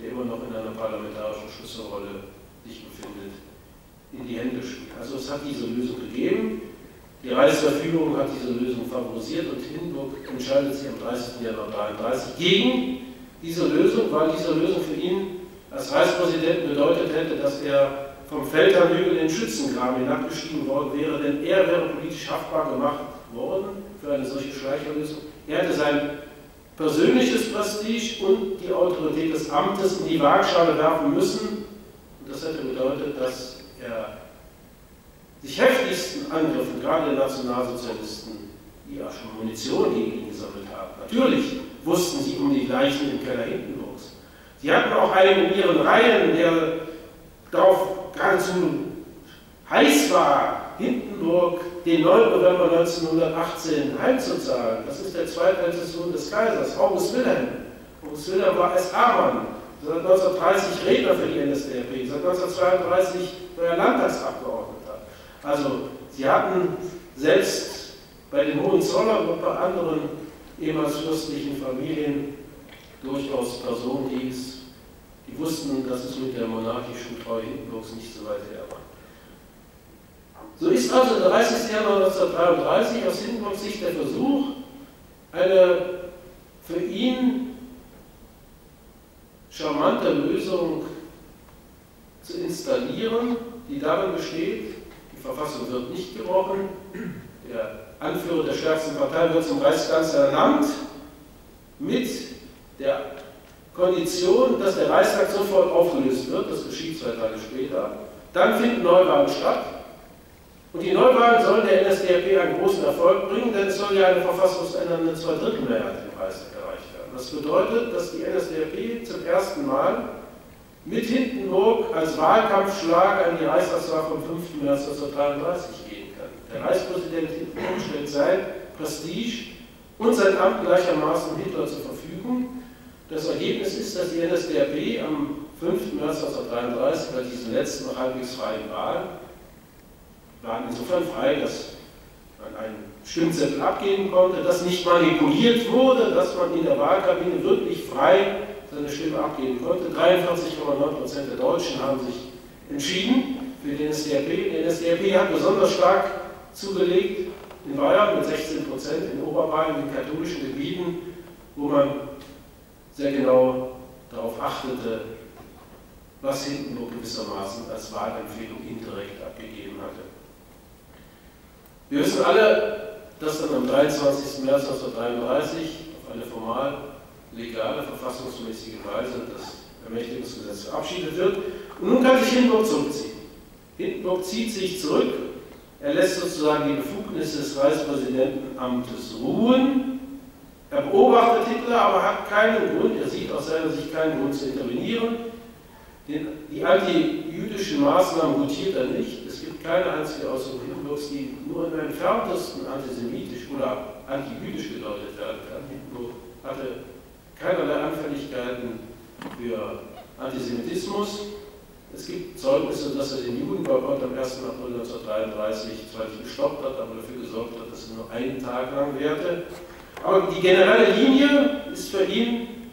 der immer noch in einer parlamentarischen Schlüsselrolle sich befindet, in die Hände spielen. Also es hat diese Lösung gegeben. Die Reichsverfügung hat diese Lösung favorisiert und Hindenburg entscheidet sich am 30. Januar 1933 gegen diese Lösung, weil diese Lösung für ihn als Reichspräsident bedeutet hätte, dass er vom Feldherrnhügel in den Schützengraben hinabgestiegen worden wäre, denn er wäre politisch haftbar gemacht worden für eine solche Schleicherlösung. Er hätte sein persönliches Prestige und die Autorität des Amtes in die Waagschale werfen müssen. Und das hätte bedeutet, dass er sich heftigsten Angriffen, gerade der Nationalsozialisten, die ja schon Munition gegen ihn gesammelt haben. Natürlich wussten sie um die Leichen im Keller Hindenburgs. Sie hatten auch einen in ihren Reihen, der darauf geradezu heiß war, Hindenburg den 9. November 1918 heimzuzahlen. Das ist der zweitälteste Sohn des Kaisers, August Wilhelm. August Wilhelm war SA-Mann, seit 1930 Redner für die NSDAP, seit 1932 neuer Landtagsabgeordneter. Also sie hatten selbst bei den Hohenzollern und bei anderen ehemals fürstlichen Familien durchaus Personen, die, die wussten, dass es mit der monarchischen Treue Hindenburgs nicht so weit her war. So ist also der 30. Januar 1933 aus Hindenburgs Sicht der Versuch, eine für ihn charmante Lösung zu installieren, die darin besteht, die Verfassung wird nicht gebrochen, der Anführer der stärksten Partei wird zum Reichskanzler ernannt, mit der Kondition, dass der Reichstag sofort aufgelöst wird, das geschieht zwei Tage später, dann finden Neuwahlen statt, und die Neuwahlen sollen der NSDAP einen großen Erfolg bringen, denn es soll ja eine verfassungsändernde Zweidrittelmehrheit im Reichstag erreicht werden. Das bedeutet, dass die NSDAP zum ersten Mal mit Hindenburg als Wahlkampfschlag an die Reichstagswahl vom 5. März 1933 gehen kann. Der Reichspräsident Hindenburg stellt sein Prestige und sein Amt gleichermaßen Hitler zur Verfügung. Das Ergebnis ist, dass die NSDAP am 5. März 1933 bei diesen letzten noch halbwegs freien Wahlen waren insofern frei, dass man einen Stimmzettel abgeben konnte, dass nicht manipuliert wurde, dass man in der Wahlkabine wirklich frei seine Stimme abgeben konnte. 43,9% der Deutschen haben sich entschieden für den NSDAP. Der NSDAP hat besonders stark zugelegt in Bayern mit 16% in Oberbayern, in katholischen Gebieten, wo man sehr genau darauf achtete, was Hindenburg gewissermaßen als Wahlempfehlung indirekt abgegeben hatte. Wir wissen alle, dass dann am 23. März 1933 auf eine formal legale, verfassungsmäßige Weise das Ermächtigungsgesetz verabschiedet wird. Und nun kann sich Hindenburg zurückziehen. Hindenburg zieht sich zurück, er lässt sozusagen die Befugnis des Reichspräsidentenamtes ruhen. Er beobachtet Hitler, aber hat keinen Grund, er sieht aus seiner Sicht keinen Grund zu intervenieren. Den, die antijüdischen Maßnahmen gutiert er nicht. Keine einzige Äußerung Hindenburgs, die nur im entferntesten antisemitisch oder antijüdisch gedeutet werden kann. Hindenburg hatte keinerlei Anfälligkeiten für Antisemitismus. Es gibt Zeugnisse, dass er den Judenboykott am 1. April 1933 zwar nicht gestoppt hat, aber dafür gesorgt hat, dass er nur einen Tag lang währte. Aber die generelle Linie ist für ihn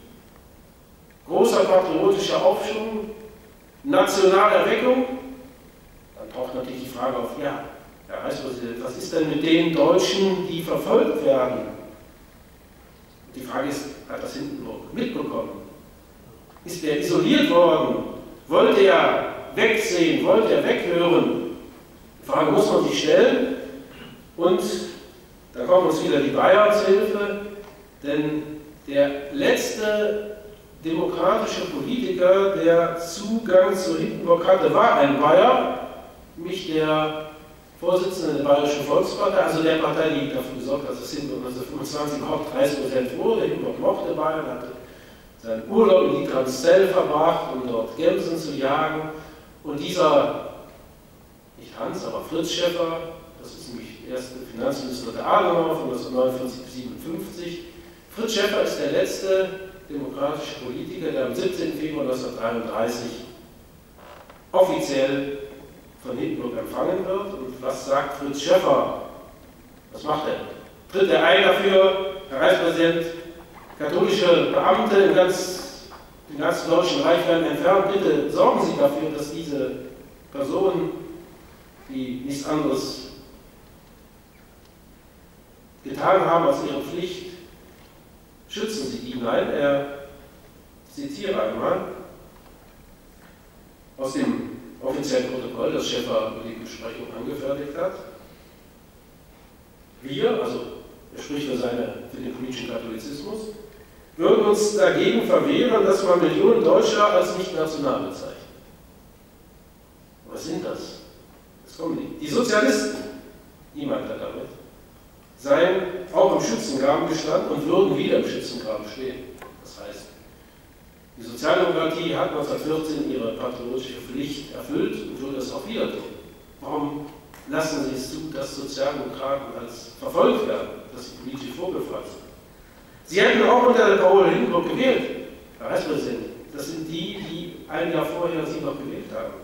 großer patriotischer Aufschwung, nationale Erweckung. Taucht natürlich die Frage auf, ja, Herr Reichspräsident, was ist denn mit den Deutschen, die verfolgt werden? Die Frage ist, hat das Hindenburg mitbekommen? Ist er isoliert worden? Wollte er wegsehen? Wollte er weghören? Die Frage muss man sich stellen. Und da kommen uns wieder die Bayern zur Hilfe, denn der letzte demokratische Politiker, der Zugang zu Hindenburg hatte, war ein Bayer, nämlich der Vorsitzende der Bayerischen Volkspartei, also der Partei, die dafür gesorgt hat, dass Hindenburg 1925 überhaupt Reichspräsident wurde. Hindenburg mochte Bayern, hatte seinen Urlaub in die Transzell verbracht, um dort Gemsen zu jagen. Und dieser, nicht Hans, aber Fritz Schäffer, das ist nämlich der erste Finanzminister der Adenauer von 1949 bis 1957, Fritz Schäffer ist der letzte demokratische Politiker, der am 17. Februar 1933 offiziell von Hindenburg empfangen wird. Und was sagt Fritz Schäffer? Was macht er? Tritt er ein dafür, Herr Reichspräsident, katholische Beamte im, ganz, im ganzen Deutschen Reich werden entfernt. Bitte sorgen Sie dafür, dass diese Personen, die nichts anderes getan haben als ihre Pflicht, schützen Sie die. Nein, er zitiere einmal aus dem offiziellen Protokoll, das Schäfer über die Besprechung angefertigt hat. Wir, also er spricht für, seine, für den politischen Katholizismus, würden uns dagegen verwehren, dass man Millionen Deutscher als nicht national bezeichnet. Was sind das? Das kommen die. Die Sozialisten, niemand hat damit, seien auch im Schützengraben gestanden und würden wieder im Schützengraben stehen. Die Sozialdemokratie hat 1914 ihre patriotische Pflicht erfüllt und würde es auch wieder tun. Warum lassen Sie es zu, dass Sozialdemokraten als verfolgt werden, dass sie politisch vorgefallen sind? Sie hätten auch unter der Paul Hindenburg gewählt, Herr Reichspräsident. Das sind die, die ein Jahr vorher Sie noch gewählt haben.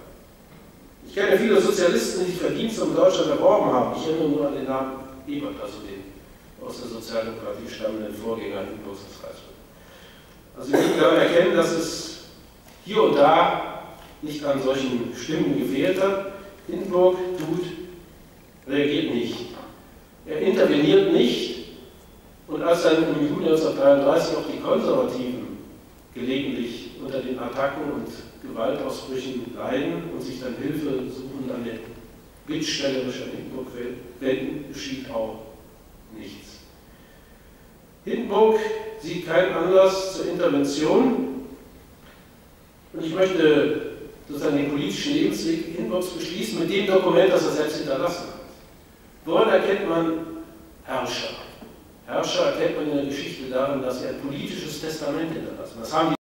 Ich kenne viele Sozialisten, die sich Verdienste um Deutschland erworben haben. Ich erinnere nur an den Namen Ebert, also den aus der Sozialdemokratie stammenden Vorgänger Hindenburgs des Reichspräsidenten. Also wir können erkennen, dass es hier und da nicht an solchen Stimmen gefehlt hat. Hindenburg tut, reagiert nicht. Er interveniert nicht und als dann im Juni 1933 auch die Konservativen gelegentlich unter den Attacken und Gewaltausbrüchen leiden und sich dann Hilfe suchen an den bittstellerischen Hindenburg wenden, geschieht auch nichts. Hindenburg sieht keinen Anlass zur Intervention. Und ich möchte sozusagen den politischen Lebensweg Hindenburgs beschließen mit dem Dokument, das er selbst hinterlassen hat. Woran erkennt man Herrscher? Herrscher erkennt man in der Geschichte darin, dass er ein politisches Testament hinterlassen. Das haben